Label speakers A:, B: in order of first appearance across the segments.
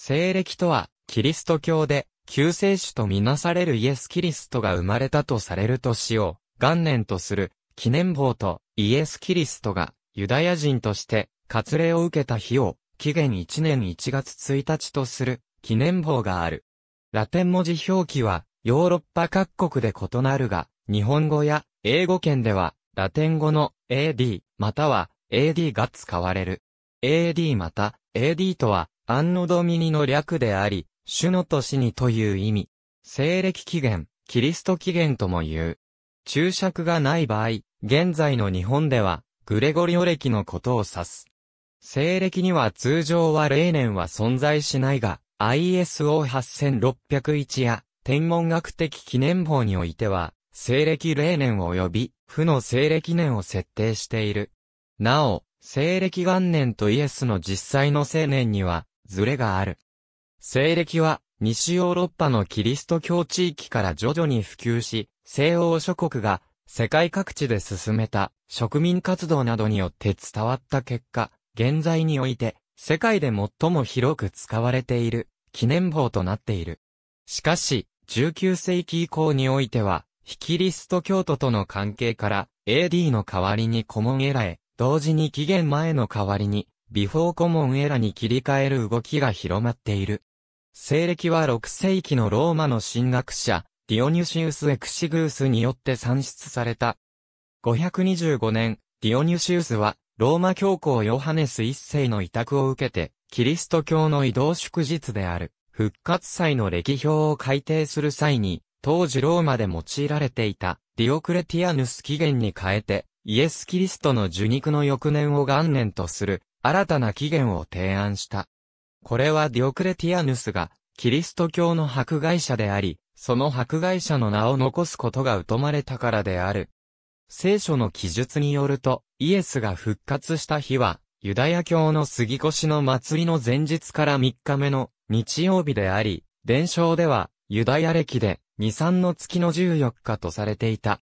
A: 西暦とは、キリスト教で、救世主とみなされるイエス・キリストが生まれたとされる年を、元年とする、記念法と、イエス・キリストが、ユダヤ人として、割礼を受けた日を、紀元1年1月1日とする、記念法がある。ラテン文字表記は、ヨーロッパ各国で異なるが、日本語や英語圏では、ラテン語の AD または AD が使われる。AD また AD とはアンノドミニの略であり、主の年にという意味。西暦紀元、キリスト紀元とも言う。注釈がない場合、現在の日本では、グレゴリオ暦のことを指す。西暦には通常は例年は存在しないが、ISO8601 や天文学的記念法においては、西暦例年及び、負の西暦年を設定している。なお、西暦元年とイエスの実際の青年には、ズレがある。西暦は、西ヨーロッパのキリスト教地域から徐々に普及し、西欧諸国が世界各地で進めた植民活動などによって伝わった結果、現在において世界で最も広く使われている記念法となっている。しかし、19世紀以降においては、非キリスト教徒との関係から AD の代わりにコモンエラへ、同時に紀元前の代わりにビフォーコモンエラに切り替える動きが広まっている。西暦は6世紀のローマの神学者、ディオニュシウス・エクシグースによって算出された。525年、ディオニュシウスは、ローマ教皇ヨハネス一世の委託を受けて、キリスト教の移動祝日である、復活祭の歴表を改定する際に、当時ローマで用いられていた、ディオクレティアヌス起源に変えて、イエス・キリストの受肉の翌年を元年とする、新たな起源を提案した。これはディオクレティアヌスが、キリスト教の迫害者であり、その迫害者の名を残すことが疎まれたからである。聖書の記述によると、イエスが復活した日は、ユダヤ教の杉越の祭りの前日から3日目の日曜日であり、伝承では、ユダヤ歴で、2、3の月の14日とされていた。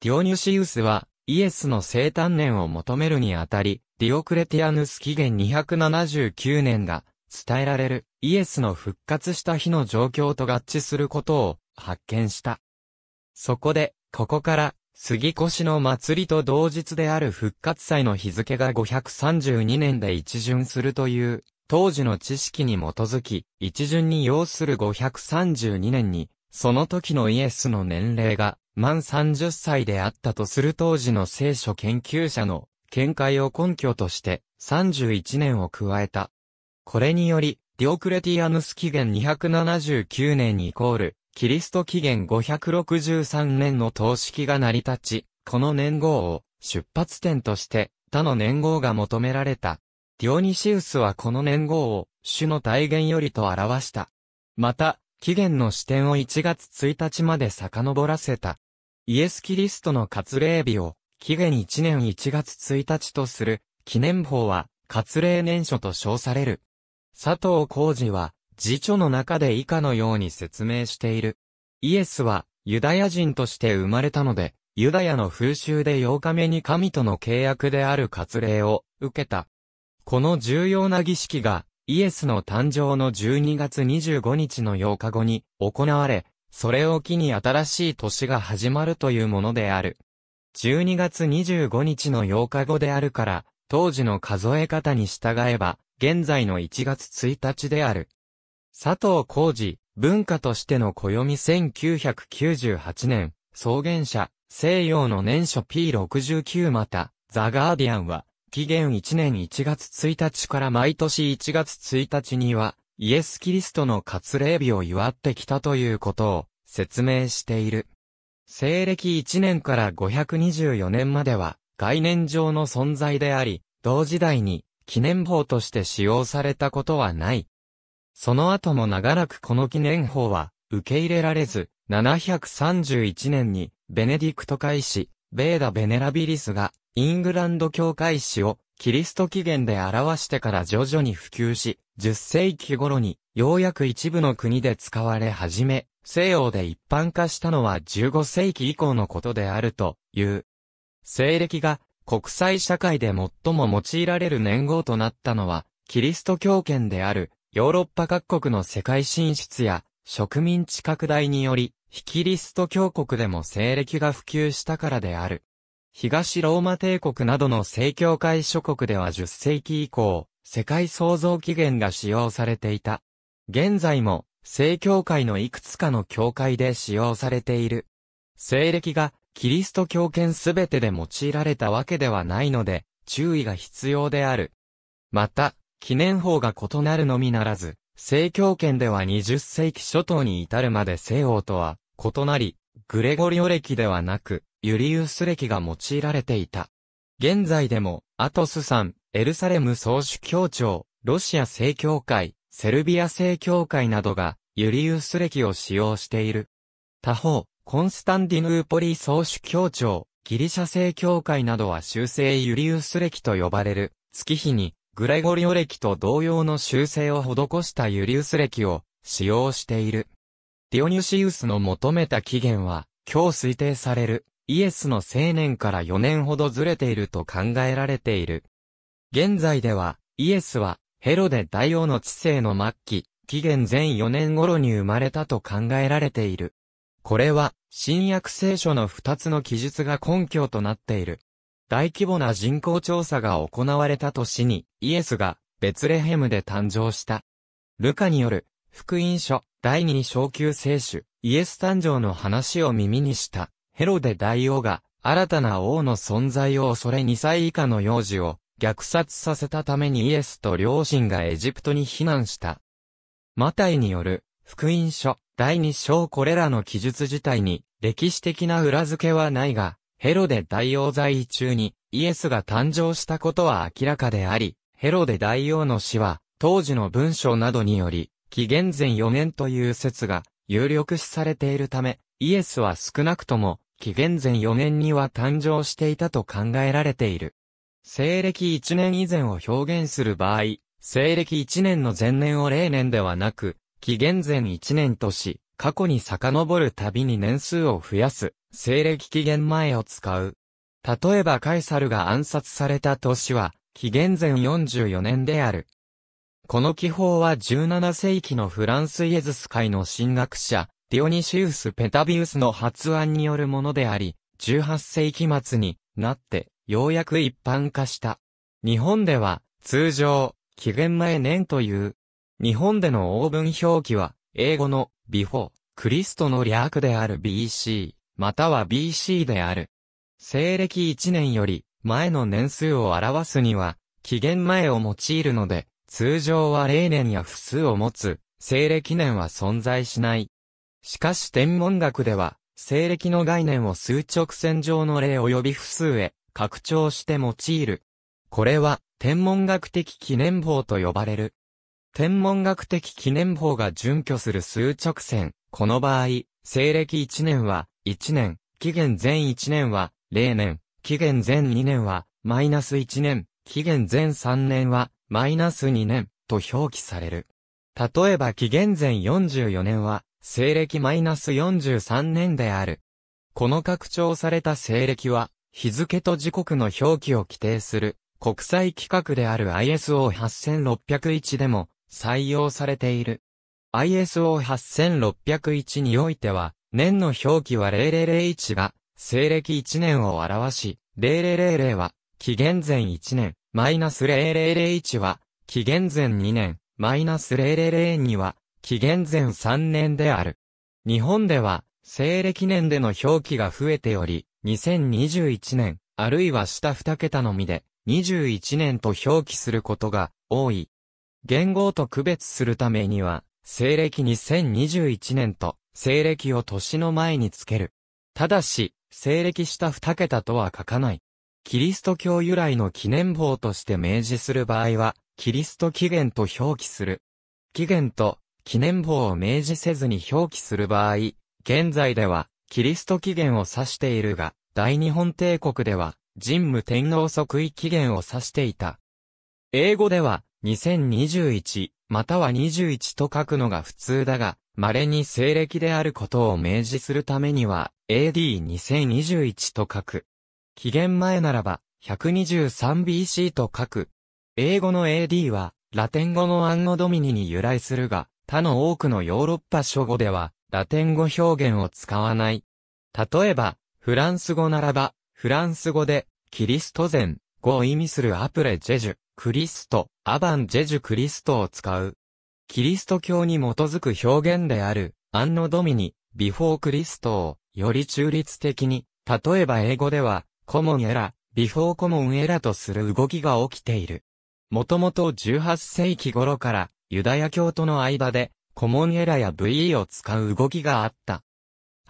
A: ディオニュシウスは、イエスの生誕年を求めるにあたり、ディオクレティアヌス紀元279年が伝えられるイエスの復活した日の状況と合致することを発見した。そこで、ここから、杉越の祭りと同日である復活祭の日付が532年で一巡するという、当時の知識に基づき、一巡に要する532年に、その時のイエスの年齢が満30歳であったとする当時の聖書研究者の見解を根拠として31年を加えた。これにより、ディオクレティアヌス紀元279年にイコール、キリスト紀元563年の等式が成り立ち、この年号を出発点として他の年号が求められた。ディオニシウスはこの年号を主の体現よりと表した。また、紀元の視点を1月1日まで遡らせた。イエス・キリストの割礼日を、紀元1年1月1日とする、記念法は、割礼年書と称される。佐藤浩二は、辞書の中で以下のように説明している。イエスは、ユダヤ人として生まれたので、ユダヤの風習で8日目に神との契約である割礼を受けた。この重要な儀式が、イエスの誕生の12月25日の8日後に行われ、それを機に新しい年が始まるというものである。12月25日の8日後であるから、当時の数え方に従えば、現在の1月1日である。佐藤浩二、文化としての暦1998年、草原社、西洋の年書 P69 また、ザ・ガーディアンは、紀元1年1月1日から毎年1月1日には、イエス・キリストの割礼日を祝ってきたということを説明している。西暦1年から524年までは概念上の存在であり、同時代に記念法として使用されたことはない。その後も長らくこの記念法は受け入れられず、731年にベネディクト会士、ベーダ・ベネラビリスがイングランド教会史をキリスト起源で表してから徐々に普及し、10世紀頃に、ようやく一部の国で使われ始め、西洋で一般化したのは15世紀以降のことであるという。西暦が国際社会で最も用いられる年号となったのは、キリスト教圏であるヨーロッパ各国の世界進出や植民地拡大により、非キリスト教国でも西暦が普及したからである。東ローマ帝国などの正教会諸国では10世紀以降、世界創造起源が使用されていた。現在も、正教会のいくつかの教会で使用されている。西暦がキリスト教圏すべてで用いられたわけではないので、注意が必要である。また、記念法が異なるのみならず、正教圏では20世紀初頭に至るまで西欧とは異なり、グレゴリオ歴ではなく、ユリウス歴が用いられていた。現在でも、アトス山、エルサレム総主教庁、ロシア正教会、セルビア正教会などが、ユリウス歴を使用している。他方、コンスタンディヌーポリ総主教庁、ギリシャ正教会などは修正ユリウス歴と呼ばれる、月日に、グレゴリオ歴と同様の修正を施したユリウス歴を使用している。ディオニュシウスの求めた期限は、今日推定される、イエスの青年から4年ほどずれていると考えられている。現在では、イエスは、ヘロデ大王の知性の末期、紀元前4年頃に生まれたと考えられている。これは、新約聖書の2つの記述が根拠となっている。大規模な人口調査が行われた年に、イエスが、ベツレヘムで誕生した。ルカによる、福音書、第二小級聖書、イエス誕生の話を耳にした。ヘロデ大王が、新たな王の存在を恐れ2歳以下の幼児を、虐殺させたためにイエスと両親がエジプトに避難した。マタイによる、福音書、第二章これらの記述自体に、歴史的な裏付けはないが、ヘロデ大王在位中に、イエスが誕生したことは明らかであり、ヘロデ大王の死は、当時の文章などにより、紀元前4年という説が、有力視されているため、イエスは少なくとも、紀元前4年には誕生していたと考えられている。西暦1年以前を表現する場合、西暦1年の前年を0年ではなく、紀元前1年とし、過去に遡るたびに年数を増やす、西暦紀元前を使う。例えばカエサルが暗殺された年は、紀元前44年である。この記法は17世紀のフランスイエズス会の神学者、ディオニシウス・ペタビウスの発案によるものであり、18世紀末になって、ようやく一般化した。日本では、通常、紀元前年という。日本でのオーブン表記は、英語の、ビフォー、クリストの略である BC、または BC である。西暦1年より、前の年数を表すには、紀元前を用いるので、通常は例年や複数を持つ、西暦年は存在しない。しかし天文学では、西暦の概念を数直線上の例及び複数へ、拡張して用いる。これは、天文学的記念法と呼ばれる。天文学的記念法が準拠する数直線。この場合、西暦1年は、1年、紀元前1年は、0年、紀元前2年は、マイナス1年、紀元前3年は、マイナス2年、と表記される。例えば紀元前44年は、西暦マイナス43年である。この拡張された西暦は、日付と時刻の表記を規定する国際規格である ISO8601 でも採用されている。ISO8601 においては、年の表記は0001が西暦1年を表し、0000は紀元前1年、マイナス0001は紀元前2年、マイナス0002は紀元前3年である。日本では西暦年での表記が増えており、2021年、あるいは下2桁のみで、21年と表記することが多い。言語と区別するためには、西暦2021年と、西暦を年の前につける。ただし、西暦下2桁とは書かない。キリスト教由来の記念法として明示する場合は、キリスト起源と表記する。起源と記念法を明示せずに表記する場合、現在ではキリスト起源を指しているが、大日本帝国では、神武天皇即位起源を指していた。英語では、2021、または21と書くのが普通だが、稀に西暦であることを明示するためには、AD2021 と書く。紀元前ならば、123BC と書く。英語の AD は、ラテン語のアンノドミニに由来するが、他の多くのヨーロッパ諸語では、ラテン語表現を使わない。例えば、フランス語ならば、フランス語で、キリスト前語を意味するアプレジェジュ、クリスト、アバンジェジュクリストを使う。キリスト教に基づく表現である、アンノドミニ、ビフォークリストを、より中立的に、例えば英語では、コモンエラ、ビフォーコモンエラとする動きが起きている。もともと18世紀頃から、ユダヤ教との間で、コモンエラや VE を使う動きがあった。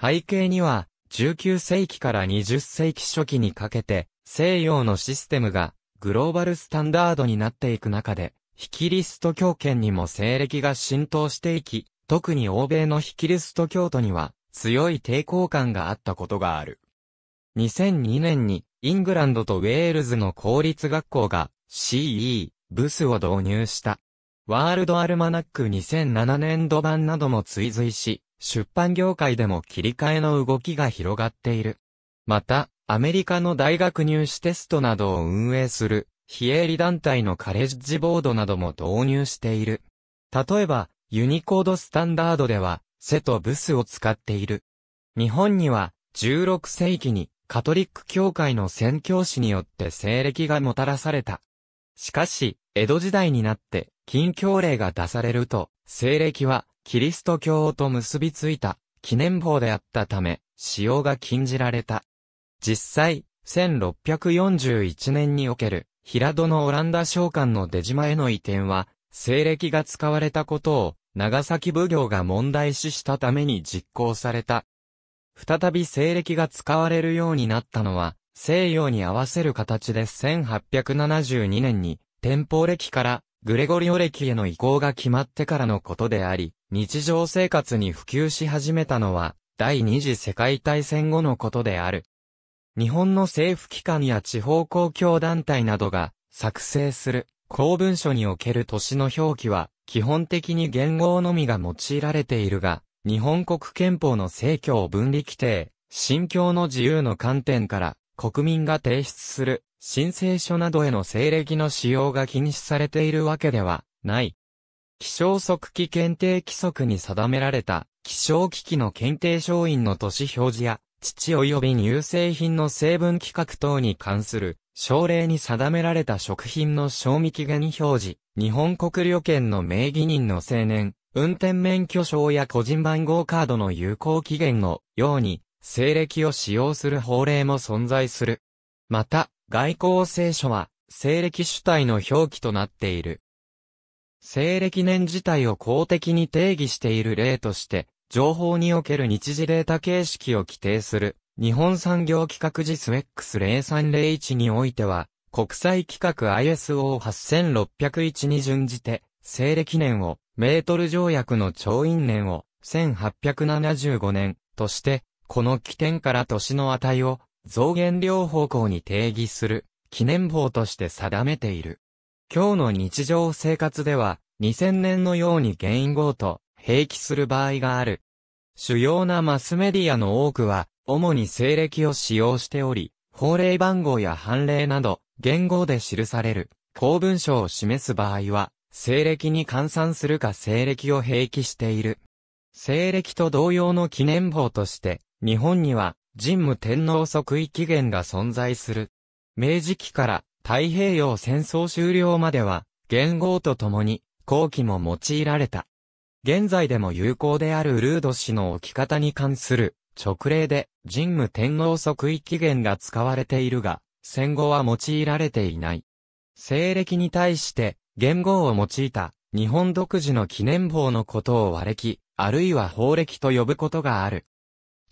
A: 背景には、19世紀から20世紀初期にかけて、西洋のシステムがグローバルスタンダードになっていく中で、非キリスト教圏にも西暦が浸透していき、特に欧米の非キリスト教徒には強い抵抗感があったことがある。2002年にイングランドとウェールズの公立学校が CE、ブスを導入した。ワールドアルマナック2007年度版なども追随し、出版業界でも切り替えの動きが広がっている。また、アメリカの大学入試テストなどを運営する、非営利団体のカレッジボードなども導入している。例えば、ユニコードスタンダードでは、セとブスを使っている。日本には、16世紀に、カトリック教会の宣教師によって西暦がもたらされた。しかし、江戸時代になって、禁教令が出されると、西暦は、キリスト教と結びついた、記念法であったため、使用が禁じられた。実際、1641年における、平戸のオランダ商館の出島への移転は、西暦が使われたことを、長崎奉行が問題視したために実行された。再び西暦が使われるようになったのは、西洋に合わせる形で1872年に、天保暦からグレゴリオ暦への移行が決まってからのことであり、日常生活に普及し始めたのは、第二次世界大戦後のことである。日本の政府機関や地方公共団体などが作成する公文書における年の表記は基本的に元号のみが用いられているが、日本国憲法の政教分離規定、信教の自由の観点から国民が提出する申請書などへの西暦の使用が禁止されているわけではない。気象測記検定規則に定められた気象機器の検定商員の年表示や父及び乳製品の成分規格等に関する、省令に定められた食品の賞味期限表示、日本国旅券の名義人の青年、運転免許証や個人番号カードの有効期限のように、西暦を使用する法令も存在する。また、外交聖書は、西暦主体の表記となっている。西暦年自体を公的に定義している例として、情報における日時データ形式を規定する、日本産業規格時スウェックス0301においては、国際規格 ISO8601 に準じて、西暦年を、メートル条約の調印年を、1875年、として、この起点から年の値を、増減両方向に定義する、記念法として定めている。今日の日常生活では、2000年のように原因号と、併記する場合がある。主要なマスメディアの多くは、主に西暦を使用しており、法令番号や判例など、言語で記される、公文書を示す場合は、西暦に換算するか西暦を併記している。西暦と同様の記念法として、日本には、神武天皇即位期限が存在する。明治期から太平洋戦争終了までは、元号とともに、後期も用いられた。現在でも有効であるルード氏の置き方に関する直令で神武天皇即位期限が使われているが、戦後は用いられていない。西暦に対して言語を用いた日本独自の記念法のことを和暦、あるいは法暦と呼ぶことがある。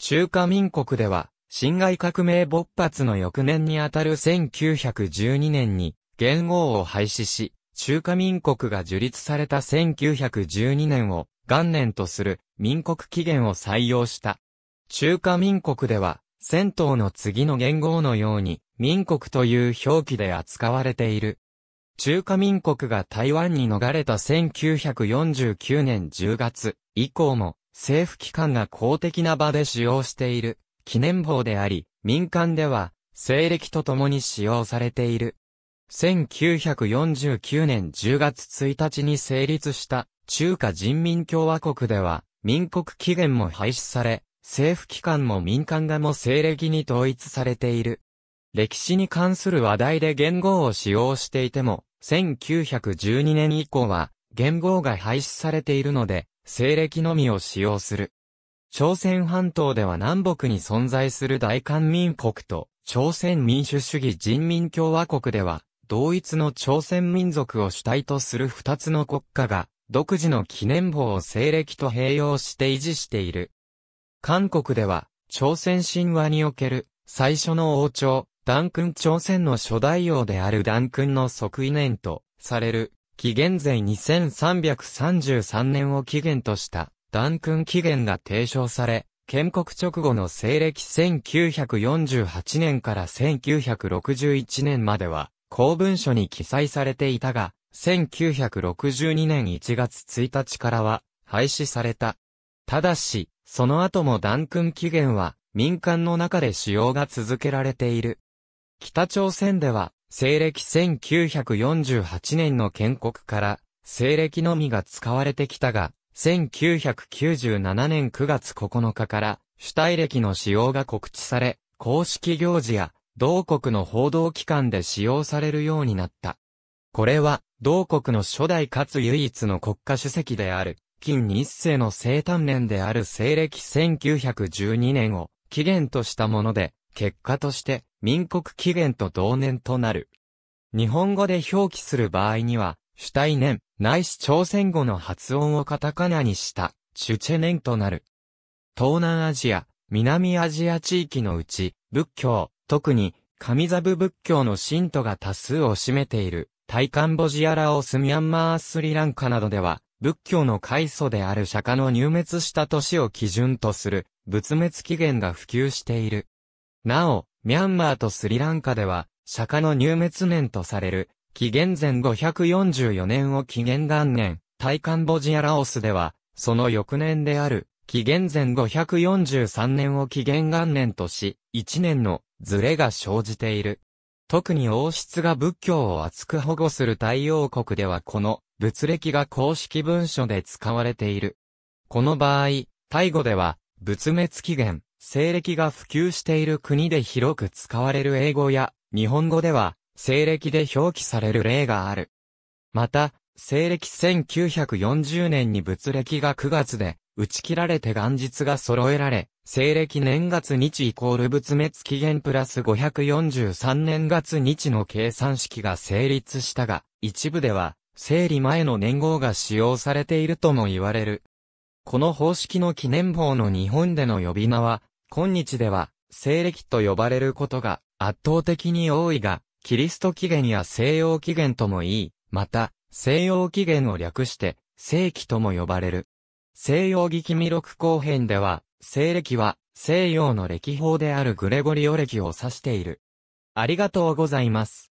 A: 中華民国では、辛亥革命勃発の翌年にあたる1912年に元号を廃止し、中華民国が樹立された1912年を元年とする民国起源を採用した。中華民国では、銭湯の次の元号のように、民国という表記で扱われている。中華民国が台湾に逃れた1949年10月以降も、政府機関が公的な場で使用している記念法であり、民間では、西暦と共に使用されている。1949年10月1日に成立した中華人民共和国では民国起源も廃止され、政府機関も民間がも西暦に統一されている。歴史に関する話題で言語を使用していても、1912年以降は言語が廃止されているので、西暦のみを使用する。朝鮮半島では南北に存在する大韓民国と朝鮮民主主義人民共和国では、同一の朝鮮民族を主体とする二つの国家が、独自の記念簿を西暦と併用して維持している。韓国では、朝鮮神話における最初の王朝、ダンクン朝鮮の初代王であるダンクンの即位年とされる、紀元前2333年を起源としたダンクン起源が提唱され、建国直後の西暦1948年から1961年までは、公文書に記載されていたが、1962年1月1日からは廃止された。ただし、その後もダンクン起源は民間の中で使用が続けられている。北朝鮮では、西暦1948年の建国から、西暦のみが使われてきたが、1997年9月9日から、主体暦の使用が告知され、公式行事や、同国の報道機関で使用されるようになった。これは、同国の初代かつ唯一の国家主席である、金日成の生誕年である西暦1912年を起源としたもので、結果として民国起源と同年となる。日本語で表記する場合には、主体年、ないし朝鮮語の発音をカタカナにした、チュチェ年となる。東南アジア、南アジア地域のうち、仏教、特に、上座部仏教の信徒が多数を占めている、タイカンボジアラオスミャンマースリランカなどでは、仏教の開祖である釈迦の入滅した年を基準とする、仏滅起源が普及している。なお、ミャンマーとスリランカでは、釈迦の入滅年とされる、紀元前544年を紀元元年、タイカンボジアラオスでは、その翌年である、紀元前543年を紀元元年とし、1年のズレが生じている。特に王室が仏教を厚く保護する太陽国ではこの仏歴が公式文書で使われている。この場合、タイ語では仏滅起源、西暦が普及している国で広く使われる英語や、日本語では、西暦で表記される例がある。また、西暦1940年に仏暦が9月で、打ち切られて元日が揃えられ、西暦年月日イコール仏滅期限プラス543年月日の計算式が成立したが、一部では、整理前の年号が使用されているとも言われる。この方式の記念法の日本での呼び名は、今日では、西暦と呼ばれることが圧倒的に多いが、キリスト起源や西洋起源ともいい、また、西洋起源を略して、世紀とも呼ばれる。西洋儀記未録後編では、西暦は西洋の暦法であるグレゴリオ暦を指している。ありがとうございます。